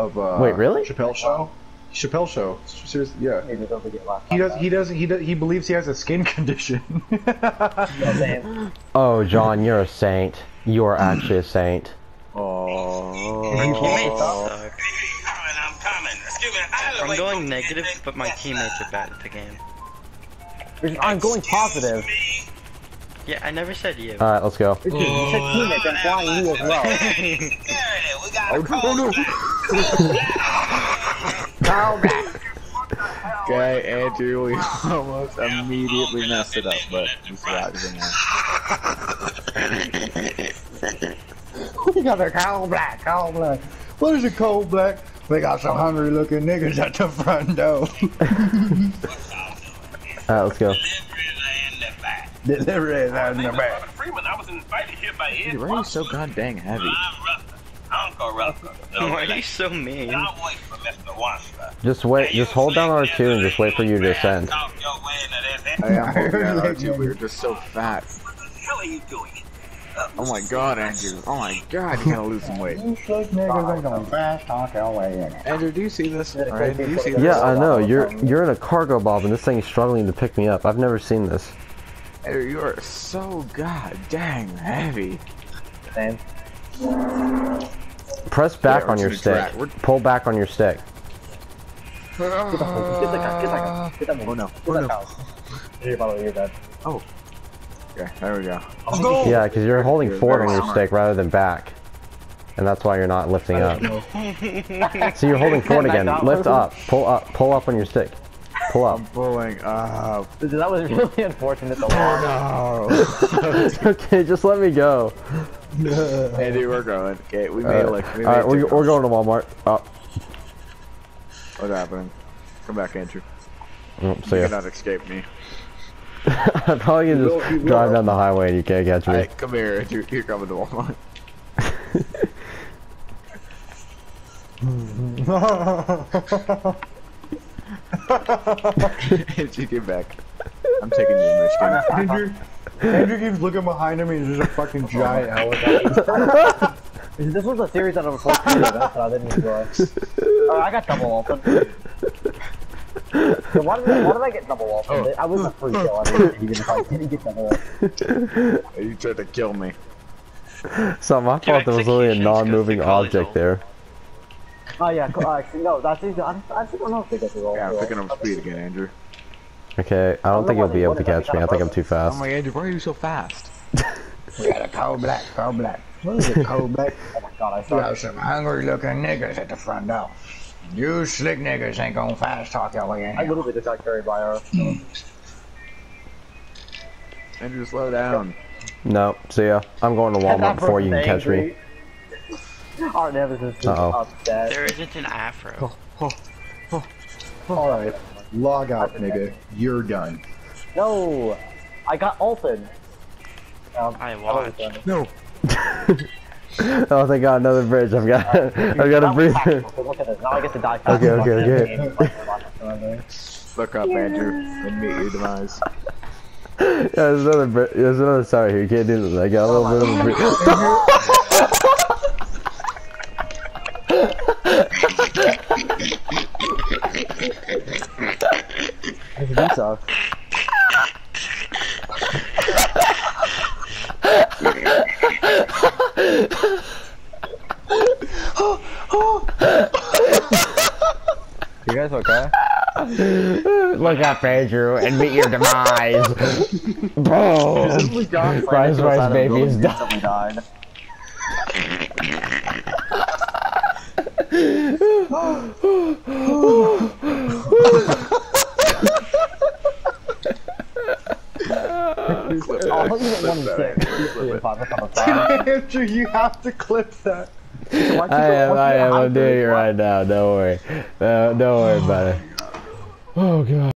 of uh, Wait, really? Chappelle show. Chappelle show. Seriously, yeah. Maybe don't forget last He does. He doesn't. He does. He believes he has a skin condition. You know what I'm saying? Oh, John, you're a saint. You are actually a saint. Oh. My teammates Oh. suck. I'm coming. Excuse me. I I'm going negative, but my teammates are bad at the game. I'm going positive. Yeah, I never said you. Alright, let's go. Richard, you said teammates, I'm flying you as well. There it is. We got a oh! Okay, Andrew, we almost immediately messed it up, but we survived it now. We got a coal black, coal black. What is a coal black? We got some hungry looking niggas at the front door. Alright, let's go. Delivery is out in the back. Freeman, I was invited here by Ed Dude, why are so god dang heavy? I'm Rucker. Why are you so mean? Wait for Mr. Washler. Just wait, just hold down R2 and just wait for you to ascend. Talk your way into this. I am holding heard that that, R2, we were just so fat. What the hell are you doing? Uh, oh my god, Andrew. Oh my god, you gotta lose some weight. You slick niggas ain't gonna fast talk your way in. Andrew, do you see this? Alright, do you see this? Yeah, I know. You're you're in a Cargobob and this thing is struggling to pick me up. I've never seen this. Andrew, you are so god dang heavy. Same. Press back Yeah, on your stick. we're- Pull back on your stick. Get the get the guy, get that guy, get that Oh no, Get oh that no. house. You're by the you're dead. Okay, there we go. Let's go. Yeah, because you're holding You're forward on your smart. stick rather than back. And that's why you're not lifting up. So you're holding forward again. Lift up. Pull up. Pull up on your stick. Pull up. I'm pulling up. That was really unfortunate. The Oh no. okay, just let me go. Andy, we're going. Okay, we made Alright, it like. We Alright, made we're, we're going to Walmart. Oh, What's happening? Come back, Andrew. oh, so You yeah. cannot escape me. I'm probably gonna will, just will. drive down the highway and you can't catch me. Alright, come here, Andrew. You're coming to Walmart. Andrew, get back. I'm taking you in Michigan. Andrew, Andrew keeps looking behind him and there's just a fucking giant helicopter. This was a series out of a full series, that's what I didn't enjoy. Alright, I got double open. So why, did I, why did I get double open? I was a free kill, I mean, even if I didn't get double open. You tried to kill me. So my fault there was only a non-moving the call is object there. Oh yeah, cool. Uh, no, that's easy. I, I actually don't know if they get the roll. Yeah, I'm picking up speed again, Andrew. Okay, I don't think you'll be able to catch me. I think I'm too fast. Oh my Andrew, why are you so fast? we got a coal black, coal black. What is it, coal black? Oh my god, I We got some hungry looking niggas at the front door. You slick niggas ain't gonna fast talk your way in I here. literally just got carried by her. Hmm. Andrew, slow down. No, see ya. I'm going to Walmart before you can catch me. Our nemesis is Uh-oh. upset. There isn't an afro. Oh, oh, oh, Alright, log out, nigga. You're done. No, I got ulted. Um, I was watched. No. Oh, thank God, another bridge. I've got, I've got to That was breathe. tactical, Look at this. Now I get to die fast. Okay, okay, okay. Look up, Andrew, and meet your demise. Yeah, there's another bridge. There's another side here. You can't do this. I got a little bit of a guys okay? Look up, Andrew, and meet your demise. Boom. Rise, rise, baby is done. Instantly died. Oh, look at one six. Three and five. That's not a five. Andrew, you have to clip that. Why'd you I go- am, why'd I am. I'm doing it right now. Don't worry. Uh, don't worry about it. Oh, God.